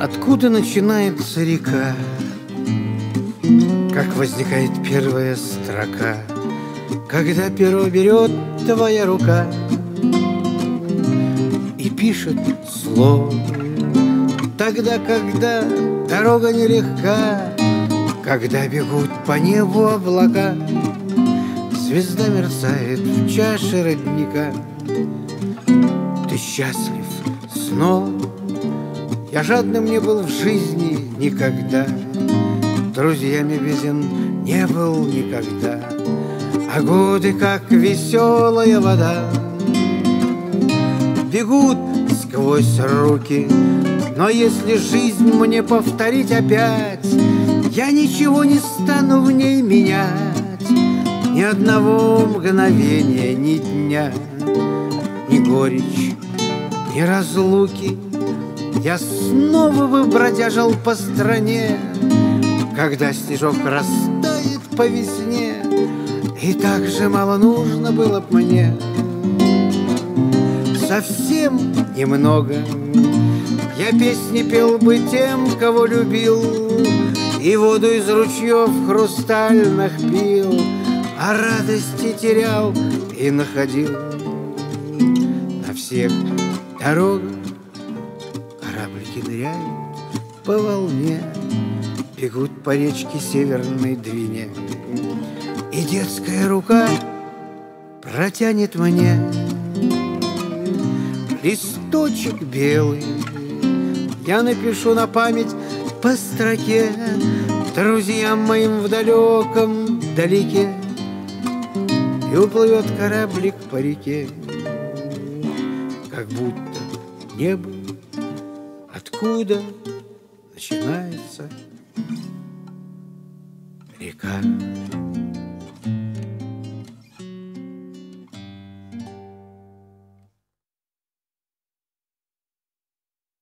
Откуда начинается река? Как возникает первая строка? Когда перо берет твоя рука И пишет слово Тогда, когда дорога нелегка Когда бегут по небу облака Звезда мерцает в чаше родника Ты счастлив снова Я жадным не был в жизни никогда. Друзьями безен не был никогда. А годы, как веселая вода Бегут сквозь руки. Но если жизнь мне повторить опять Я ничего не стану в ней менять. Ни одного мгновения, ни дня, ни горечь, ни разлуки. Я снова бы бродяжил по стране, Когда снежок растает по весне, И так же мало нужно было б мне. Совсем немного Я песни пел бы тем, кого любил, И воду из ручьев хрустальных пил — а радости терял и находил На всех дорогах Кораблики ныряют по волне Бегут по речке Северной Двине. И детская рука протянет мне Листочек белый. Я напишу на память по строке Друзьям моим в далеком далеке. И уплывет кораблик по реке, Как будто небо, откуда начинается река.